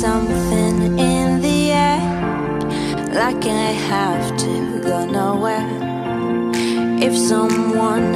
something in the air, like I have to go nowhere. If someone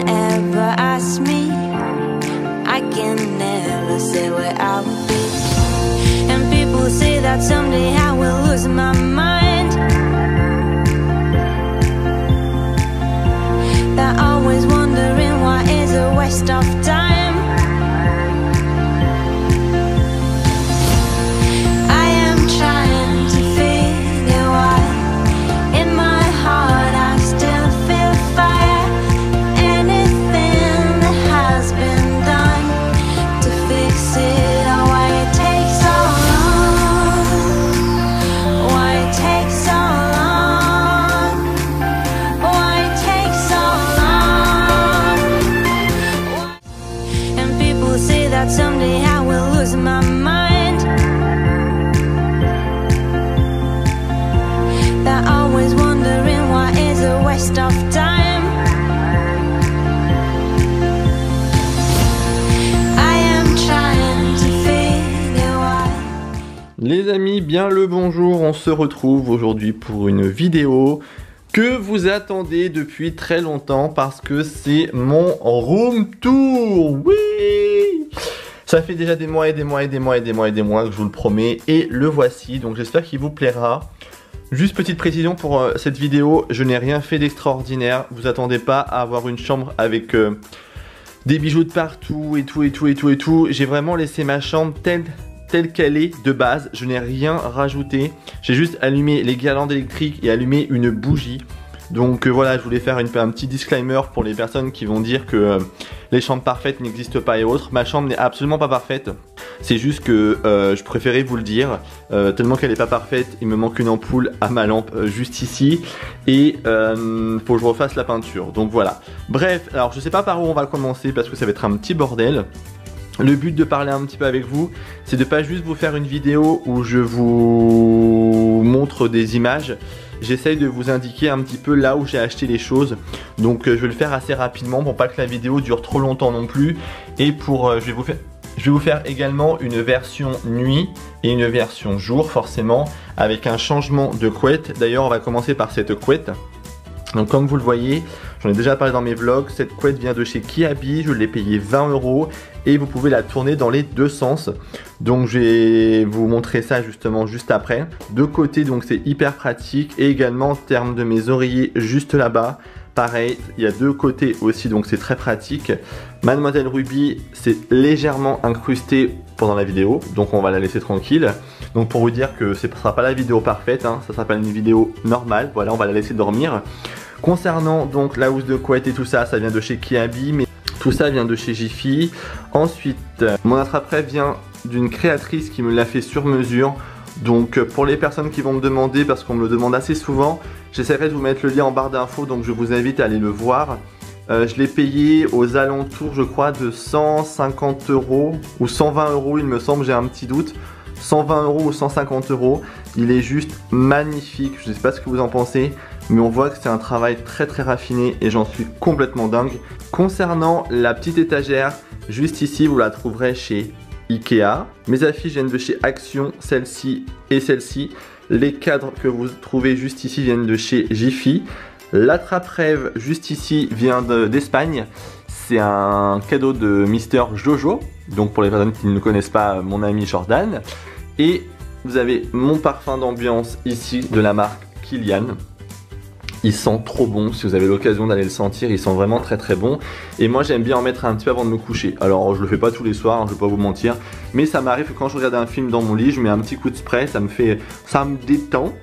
Les amis, bien le bonjour, on se retrouve aujourd'hui pour une vidéo que vous attendez depuis très longtemps parce que c'est mon room tour. Oui Ça fait déjà des mois et des mois et des mois et des mois et des mois que je vous le promets et le voici, donc j'espère qu'il vous plaira. Juste petite précision pour euh, cette vidéo, je n'ai rien fait d'extraordinaire, vous attendez pas à avoir une chambre avec euh, des bijoux de partout et tout et tout et tout et tout. J'ai vraiment laissé ma chambre telle telle qu'elle est de base. Je n'ai rien rajouté. J'ai juste allumé les guirlandes électriques et allumé une bougie. Donc euh, voilà, je voulais faire une- un petit disclaimer pour les personnes qui vont dire que euh, les chambres parfaites n'existent pas et autres. Ma chambre n'est absolument pas parfaite. C'est juste que euh, je préférais vous le dire. Tellement qu'elle n'est pas parfaite, il me manque une ampoule à ma lampe juste ici. Et faut que je refasse la peinture. Donc voilà. Bref, alors je sais pas par où on va commencer parce que ça va être un petit bordel. Le but de parler un petit peu avec vous, c'est de pas juste vous faire une vidéo où je vous montre des images. J'essaye de vous indiquer un petit peu là où j'ai acheté les choses. Donc euh, je vais le faire assez rapidement pour pas que la vidéo dure trop longtemps non plus. Et pour, euh, je vais vous faire, je vais vous faire également une version nuit et une version jour forcément avec un changement de couette. D'ailleurs, on va commencer par cette couette. Donc comme vous le voyez, j'en ai déjà parlé dans mes vlogs, cette couette vient de chez Kiabi, je l'ai payé 20 euros et vous pouvez la tourner dans les deux sens. Donc je vais vous montrer ça justement juste après. De côté donc c'est hyper pratique et également en termes de mes oreillers juste là-bas. Pareil, il y a deux côtés aussi donc c'est très pratique. Mademoiselle Ruby c'est légèrement incrusté pendant la vidéo donc on va la laisser tranquille. Donc pour vous dire que ce ne sera pas la vidéo parfaite, hein, ça sera pas une vidéo normale, voilà on va la laisser dormir. Concernant donc la housse de couette et tout ça, ça vient de chez Kiabi, mais tout ça vient de chez Jiffy. Ensuite, mon attrape vient d'une créatrice qui me l'a fait sur mesure. Donc pour les personnes qui vont me demander, parce qu'on me le demande assez souvent, j'essaierai de vous mettre le lien en barre d'infos, donc je vous invite à aller le voir. Euh, je l'ai payé aux alentours, je crois, de 150 euros ou 120 euros, il me semble, j'ai un petit doute. 120 euros ou 150 euros. Il est juste magnifique. Je ne sais pas ce que vous en pensez, mais on voit que c'est un travail très très raffiné et j'en suis complètement dingue. Concernant la petite étagère, juste ici, vous la trouverez chez Ikea. Mes affiches viennent de chez Action, celle-ci et celle-ci. Les cadres que vous trouvez juste ici viennent de chez Jiffy. L'attrape-rêve juste ici vient de- d'Espagne. C'est un cadeau de Mister Jojo. Donc pour les personnes qui ne connaissent pas mon ami Jordan. Et vous avez mon parfum d'ambiance ici de la marque Kilian. Il sent trop bon, si vous avez l'occasion d'aller le sentir, il sent vraiment très très bon. Et moi j'aime bien en mettre un petit peu avant de me coucher. Alors je le fais pas tous les soirs, hein, je vais pas vous mentir. Mais ça m'arrive que quand je regarde un film dans mon lit, je mets un petit coup de spray, ça me fait. ça me détend.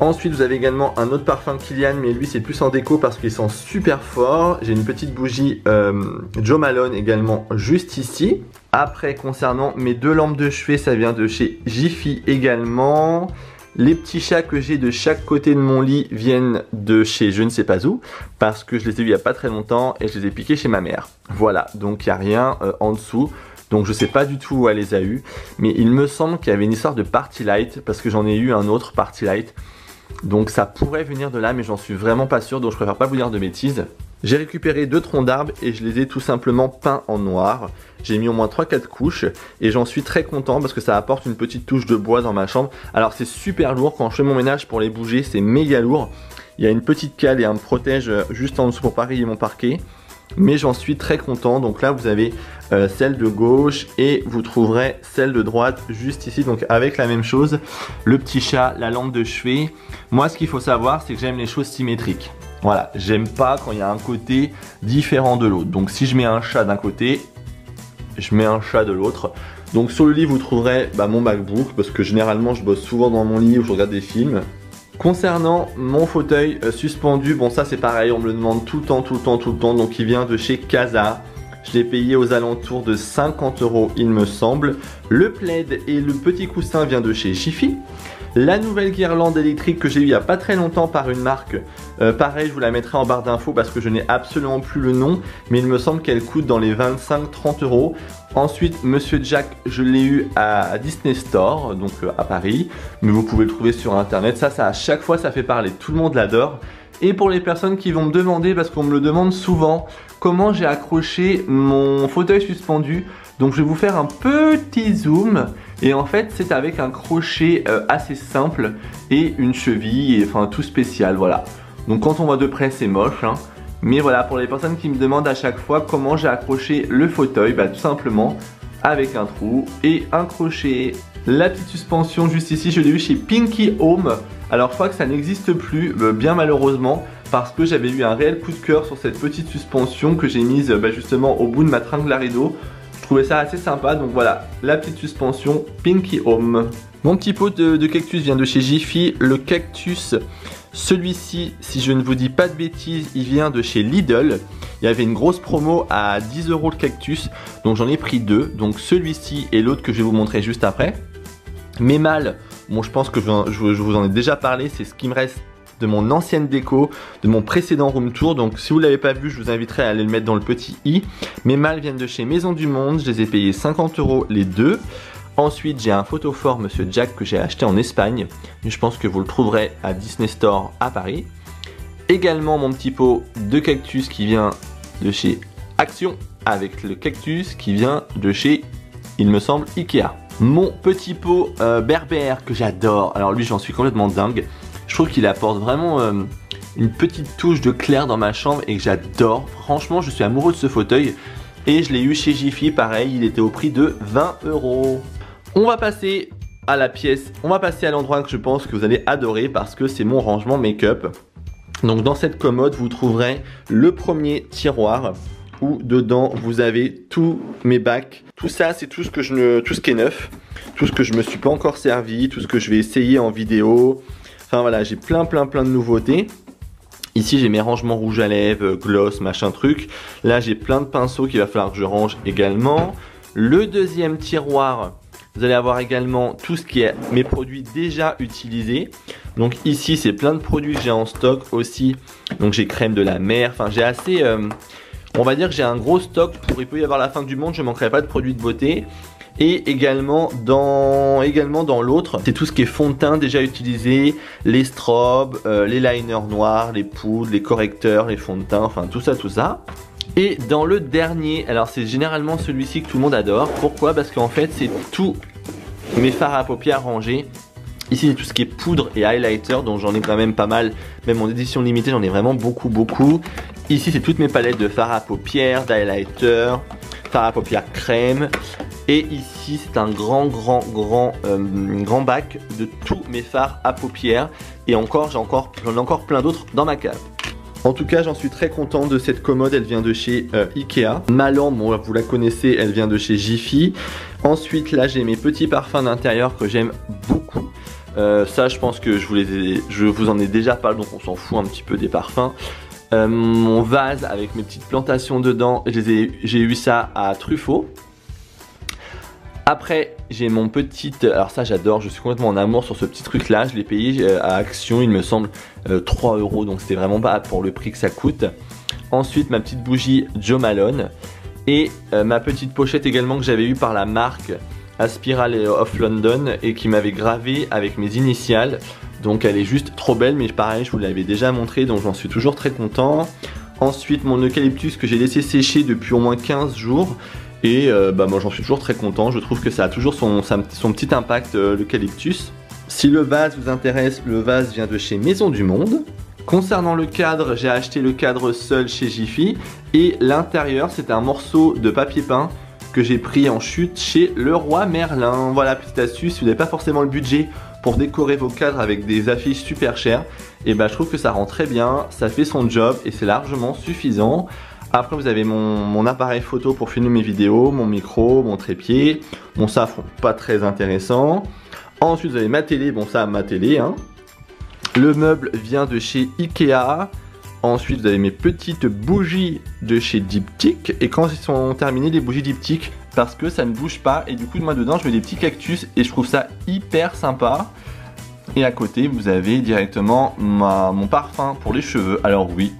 Ensuite, vous avez également un autre parfum Kilian, mais lui c'est plus en déco parce qu'il sent super fort. J'ai une petite bougie euh, Joe Malone également juste ici. Après, concernant mes deux lampes de chevet, ça vient de chez Jiffy également. Les petits chats que j'ai de chaque côté de mon lit viennent de chez je ne sais pas où, parce que je les ai vus il n'y a pas très longtemps et je les ai piqués chez ma mère. Voilà, donc il n'y a rien euh, en dessous. Donc je sais pas du tout où elle les a eu, mais il me semble qu'il y avait une histoire de Party Light, parce que j'en ai eu un autre Party Light. Donc ça pourrait venir de là, mais j'en suis vraiment pas sûr, donc je préfère pas vous dire de bêtises. J'ai récupéré deux troncs d'arbres et je les ai tout simplement peints en noir. J'ai mis au moins 3-4 couches et j'en suis très content parce que ça apporte une petite touche de bois dans ma chambre. Alors c'est super lourd, quand je fais mon ménage pour les bouger, c'est méga lourd. Il y a une petite cale et un protège juste en dessous pour rayer mon parquet mais j'en suis très content. Donc là, vous avez euh, celle de gauche et vous trouverez celle de droite juste ici. Donc avec la même chose, le petit chat, la lampe de chevet. Moi, ce qu'il faut savoir, c'est que j'aime les choses symétriques. Voilà, j'aime pas quand il y a un côté différent de l'autre. Donc si je mets un chat d'un côté, je mets un chat de l'autre. Donc sur le lit, vous trouverez bah, mon MacBook parce que généralement, je bosse souvent dans mon lit ou je regarde des films. Concernant mon fauteuil euh, suspendu, bon ça c'est pareil, on me le demande tout le temps, tout le temps, tout le temps, donc il vient de chez Casa. Je l'ai payé aux alentours de 50 euros il me semble. Le plaid et le petit coussin vient de chez Jiffy. La nouvelle guirlande électrique que j'ai eu il n'y a pas très longtemps par une marque, euh, pareil je vous la mettrai en barre d'infos parce que je n'ai absolument plus le nom, mais il me semble qu'elle coûte dans les 25-30 euros. Ensuite, Monsieur Jack, je l'ai eu à Disney Store, donc euh, à Paris, mais vous pouvez le trouver sur internet. Ça, ça à chaque fois, ça fait parler, tout le monde l'adore. Et pour les personnes qui vont me demander, parce qu'on me le demande souvent, comment j'ai accroché mon fauteuil suspendu, donc je vais vous faire un petit zoom. Et en fait, c'est avec un crochet euh, assez simple et une cheville, et, enfin tout spécial, voilà. Donc quand on voit de près, c'est moche, hein. Mais voilà, pour les personnes qui me demandent à chaque fois comment j'ai accroché le fauteuil, bah tout simplement avec un trou et un crochet. La petite suspension juste ici, je l'ai eu chez Pinky Home. Alors je crois que ça n'existe plus, euh, bien malheureusement, parce que j'avais eu un réel coup de cœur sur cette petite suspension que j'ai mise bah, justement au bout de ma tringle à rideau. Trouvais ça assez sympa, donc voilà, la petite suspension Pinky Home. Mon petit pot de, de cactus vient de chez Jiffy, le cactus celui-ci, si je ne vous dis pas de bêtises, il vient de chez Lidl. Il y avait une grosse promo à 10 euros le cactus, donc j'en ai pris deux. Donc celui-ci et l'autre que je vais vous montrer juste après. Mes mâles, bon je pense que je, vous en ai déjà parlé, c'est ce qui me reste de mon ancienne déco, de mon précédent room tour. Donc si vous ne l'avez pas vu, je vous inviterai à aller le mettre dans le petit i. Mes mâles viennent de chez Maison du Monde, je les ai payés 50 euros les deux. Ensuite, j'ai un photophore Monsieur Jack que j'ai acheté en Espagne. Je pense que vous le trouverez à Disney Store à Paris. Également mon petit pot de cactus qui vient de chez Action avec le cactus qui vient de chez, il me semble, Ikea. Mon petit pot euh, berbère que j'adore. Alors lui, j'en suis complètement dingue. Je trouve qu'il apporte vraiment euh, une petite touche de clair dans ma chambre et que j'adore. Franchement, je suis amoureux de ce fauteuil. Et je l'ai eu chez Jiffy, pareil, il était au prix de 20 euros. On va passer à la pièce, on va passer à l'endroit que je pense que vous allez adorer parce que c'est mon rangement make-up. Donc dans cette commode, vous trouverez le premier tiroir où dedans vous avez tous mes bacs. Tout ça, c'est tout ce que je ne, tout ce qui est neuf, tout ce que je me suis pas encore servi, tout ce que je vais essayer en vidéo. Enfin voilà, j'ai plein plein plein de nouveautés. Ici j'ai mes rangements rouge à lèvres, gloss, machin truc. Là j'ai plein de pinceaux qu'il va falloir que je range également. Le deuxième tiroir, vous allez avoir également tout ce qui est mes produits déjà utilisés. Donc ici, c'est plein de produits que j'ai en stock aussi. Donc j'ai crème de la mer. Enfin, j'ai assez... Euh, on va dire que j'ai un gros stock pour il peut y avoir la fin du monde. Je ne manquerai pas de produits de beauté. Et également dans, également dans l'autre, c'est tout ce qui est fond de teint déjà utilisé, les strobes, euh, les liners noirs, les poudres, les correcteurs, les fonds de teint, enfin tout ça, tout ça. Et dans le dernier, alors c'est généralement celui-ci que tout le monde adore. Pourquoi? Parce qu'en fait c'est tous mes fards à paupières rangés. Ici c'est tout ce qui est poudre et highlighter dont j'en ai quand même pas mal. Même en édition limitée j'en ai vraiment beaucoup beaucoup. Ici c'est toutes mes palettes de fards à paupières, d'highlighter, fards à paupières crème. Et ici c'est un grand grand grand euh, grand bac de tous mes fards à paupières. Et encore j'en ai encore plein d'autres dans ma cave. En tout cas, j'en suis très content de cette commode. Elle vient de chez euh, Ikea. Ma lampe, vous la connaissez, elle vient de chez Jiffy. Ensuite, là, j'ai mes petits parfums d'intérieur que j'aime beaucoup. Euh, ça, je pense que je vous, en ai déjà parlé, donc on s'en fout un petit peu des parfums. Mon vase avec mes petites plantations dedans, j'ai eu ça à Truffaut. Après, j'ai mon petit... Alors ça, j'adore, je suis complètement en amour sur ce petit truc-là. Je l'ai payé euh, à Action, il me semble, 3 euh, euros. Donc c'était vraiment pas pour le prix que ça coûte. Ensuite, ma petite bougie Joe Malone. Et euh, ma petite pochette également que j'avais eue par la marque Aspiral of London et qui m'avait gravé avec mes initiales. Donc elle est juste trop belle, mais pareil, je vous l'avais déjà montré, donc j'en suis toujours très content. Ensuite, mon eucalyptus que j'ai laissé sécher depuis au moins 15 jours. Et euh, bah, moi j'en suis toujours très content, je trouve que ça a toujours son, petit impact euh, l'eucalyptus. Si le vase vous intéresse, le vase vient de chez Maison du Monde. Concernant le cadre, j'ai acheté le cadre seul chez Jiffy et l'intérieur c'est un morceau de papier peint que j'ai pris en chute chez Leroy Merlin. Voilà, petite astuce, si vous n'avez pas forcément le budget pour décorer vos cadres avec des affiches super chères, et ben je trouve que ça rend très bien, ça fait son job et c'est largement suffisant. Après vous avez mon, appareil photo pour filmer mes vidéos, mon micro, mon trépied, mon safran pas très intéressant. Ensuite vous avez ma télé, bon ça ma télé hein. Le meuble vient de chez Ikea. Ensuite, vous avez mes petites bougies de chez Diptyque. Et quand ils sont terminés, les bougies Diptyque, parce que ça ne bouge pas. Et du coup, moi dedans, je mets des petits cactus et je trouve ça hyper sympa. Et à côté, vous avez directement mon parfum pour les cheveux. Alors oui,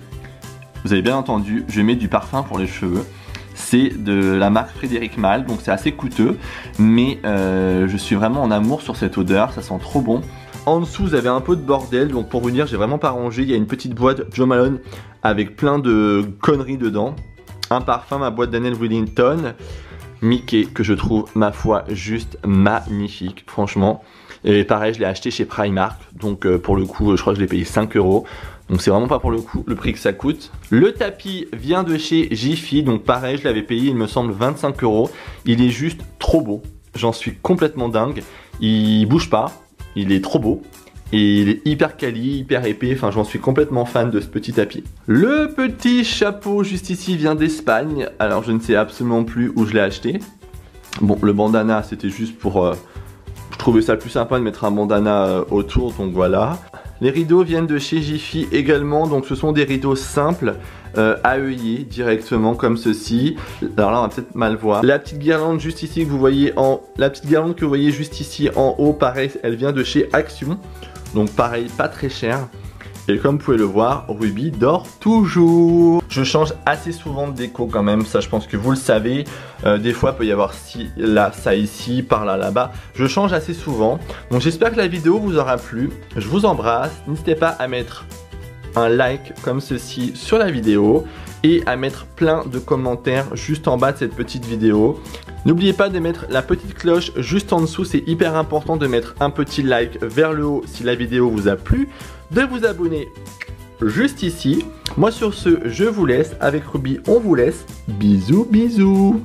vous avez bien entendu, je mets du parfum pour les cheveux. C'est de la marque Frédéric Mal, donc c'est assez coûteux. Mais euh, je suis vraiment en amour sur cette odeur, ça sent trop bon. En dessous, vous avez un peu de bordel. Donc pour vous dire, j'ai vraiment pas rangé. Il y a une petite boîte Joe Malone avec plein de conneries dedans. Un parfum, ma boîte Daniel Wellington. Mickey que je trouve ma foi juste magnifique franchement et pareil je l'ai acheté chez Primark donc euh, pour le coup je crois que je l'ai payé 5 euros donc c'est vraiment pas pour le coup le prix que ça coûte. Le tapis vient de chez Jiffy. Donc pareil je l'avais payé il me semble 25 euros. Il est juste trop beau. J'en suis complètement dingue. Il bouge pas. Il est trop beau. Et il est hyper quali, hyper épais, enfin j'en suis complètement fan de ce petit tapis. Le petit chapeau juste ici vient d'Espagne, alors je ne sais absolument plus où je l'ai acheté. Bon, le bandana c'était juste pour... Euh, je trouvais ça plus sympa de mettre un bandana euh, autour, donc voilà. Les rideaux viennent de chez Jiffy également, donc ce sont des rideaux simples euh, directement comme ceci. Alors là on va peut-être mal voir. La petite guirlande que vous voyez en la petite guirlande que vous voyez juste ici en haut, pareil, elle vient de chez Action. Donc pareil, pas très cher. Et comme vous pouvez le voir, Ruby dort toujours. Je change assez souvent de déco quand même, ça je pense que vous le savez. Euh, des fois il peut y avoir ci, là, ça ici, par là, là-bas. Je change assez souvent. Donc j'espère que la vidéo vous aura plu. Je vous embrasse. N'hésitez pas à mettre un like comme ceci sur la vidéo et à mettre plein de commentaires juste en bas de cette petite vidéo. N'oubliez pas de mettre la petite cloche juste en dessous, c'est hyper important de mettre un petit like vers le haut si la vidéo vous a plu, de vous abonner juste ici. Moi sur ce, je vous laisse, avec Ruby on vous laisse, bisous bisous